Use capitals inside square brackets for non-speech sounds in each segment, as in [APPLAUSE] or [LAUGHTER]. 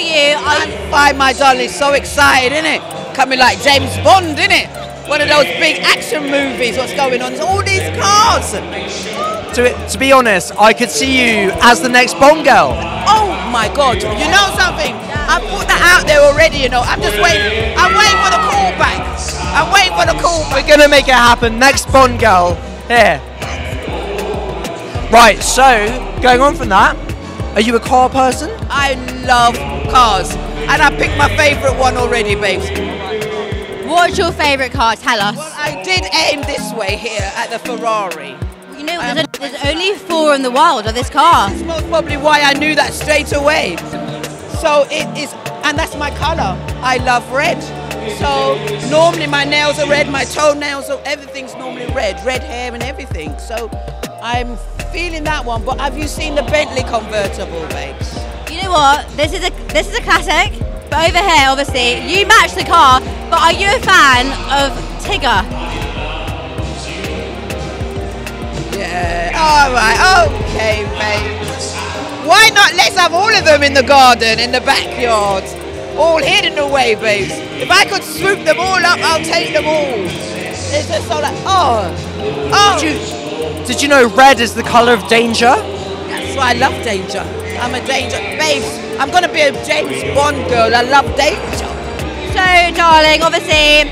you? Are you Fine, my darling, so excited, isn't it? Coming like James Bond, isn't it? One of those big action movies. What's going on? There's all these cars. To, to be honest, I could see you as the next Bond girl. Oh my God! You know something? I put that out there already. You know, I'm just waiting. I'm waiting for the callback. I'm waiting for the callback. We're gonna make it happen. Next Bond girl. Here. Right, so going on from that, are you a car person? I love cars, and I picked my favourite one already, babes. what's your favourite car? Tell us. I did aim this way here at the Ferrari. You know, um, there's, a, there's only four in the world of this car. That's most probably why I knew that straight away. So it is, and that's my colour. I love red. So normally my nails are red, my toenails are everything's normally red, red hair and everything. So I'm feeling that one. But have you seen the Bentley convertible, babes? You know what? This is a this is a classic. But over here, obviously, you match the car. But are you a fan of Tigger? Yeah. All right. Okay, mate. Why not? Let's have all of them in the garden, in the backyard, all hidden away, babes. If I could swoop them all up, I'll take them all. It's just so like, oh, oh. oh. Did you, know red is the colour of danger? That's why I love danger. I'm a danger, babes. I'm gonna be a James Bond girl. I love danger. So, darling, obviously,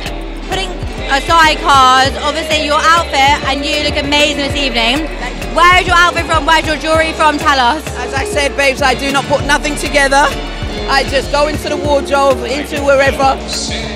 putting aside cars, obviously your outfit and you look amazing this evening. Where is your outfit from? Where's your jewelry from? Tell us. As I said, babes, I do not put nothing together. I just go into the wardrobe, into wherever,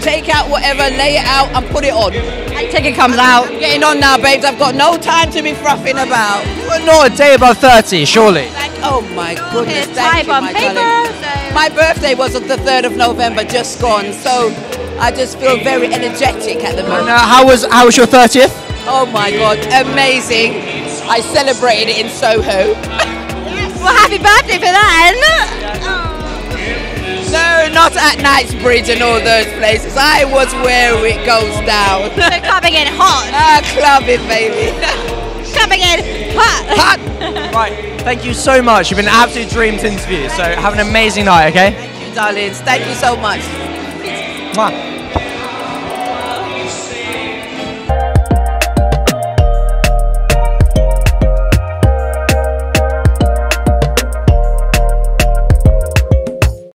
take out whatever, lay it out, and put it on. And it comes out. I'm getting on now, babes. I've got no time to be fluffing about. Well, not a day above 30, surely. Thank- oh my goodness, thank type you, on my paper. darling. So My birthday was on the 3rd of November, just gone, so I just feel very energetic at the uh, moment. Now, how was how was your 30th? Oh my god, amazing. I celebrated it in Soho. [LAUGHS] well, happy birthday for that. No, not at Knightsbridge and all those places. I was where it goes down. [LAUGHS] So coming in hot. [LAUGHS] ah, clubbing, baby. [LAUGHS] Coming in hot. Hot. Right, thank you so much. You've been an absolute dream to interview. So have an amazing night, okay? Thank you, darlings. Thank you so much. Mwah.